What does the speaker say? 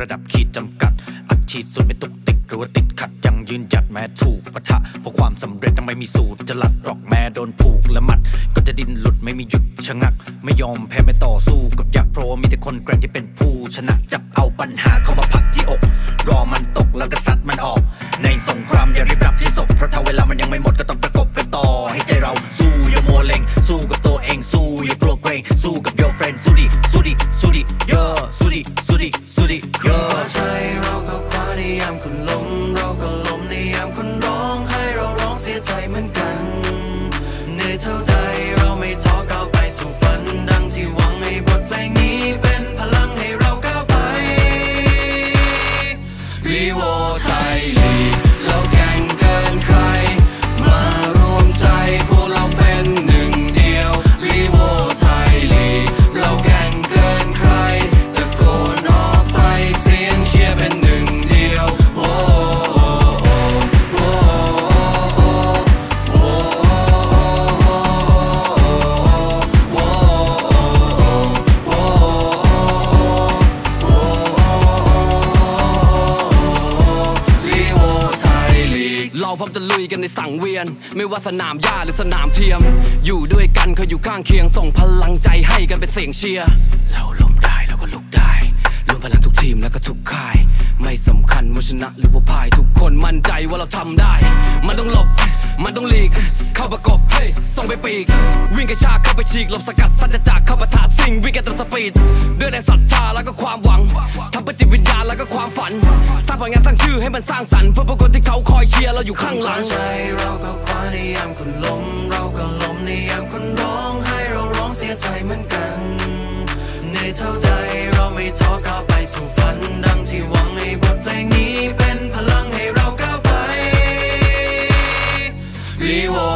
ระดับขีดจำกัด อัดฉีดสุดไม่ตุกติกหรือว่าติดขัดยังยืนหยัดแม้ถูกปะทะเพราะความสำเร็จยังไม่มีสูตรจะลัดหรอกแม้โดนผูกและมัด ก็จะดิ้นหลุดไม่มีหยุดชะงัก ไม่ยอมแพ้ไม่ต่อสู้กับยักษ์เพราะมีแต่คนแกร่งที่เป็นผู้ชนะจับเอาปัญหาเข้ามาพักที่อก ใจเหมือนกัน กันในสังเวียน ไม่ว่าสนามหญ้าหรือสนามเทียม อยู่ด้วยกันเคยอยู่ข้างเคียง ส่งพลังใจให้กันเป็นเสียงเชียร์เราล้มได้เราก็ลุกได้รวมพลังทุกทีมแล้วก็ทุกค่าย ไม่สำคัญว่าชนะหรือว่าพ่ายทุกคนมั่นใจว่าเราทำได้ มันต้องหลบ มันต้องหลีก เข้าประกบเฮ้ยส่งไปปีก วิ่งกระชากเข้าไปฉีกหลบสกัดสัจจากเข้าปะทะสิ่งวิ่งกันตามสปีดด้วยแรงศรัทธาแล้วก็ความ วิญญาณและก็ความฝัน สร้างผลงานสร้างชื่อให้มันสร้างสรรค์เพื่อพวกคนที่เขาคอยเชียร์เราอยู่ข้างหลังใช่เราก็คว้าในยามคนล้มเราก็ล้มในยามคนร้องให้เราร้องเสียใจเหมือนกัน ในเท่าใดเราไม่ท้อก้าวไปสู่ฝันดังที่หวังให้บทเพลงนี้เป็นพลังให้เราก้าวไปรีวอ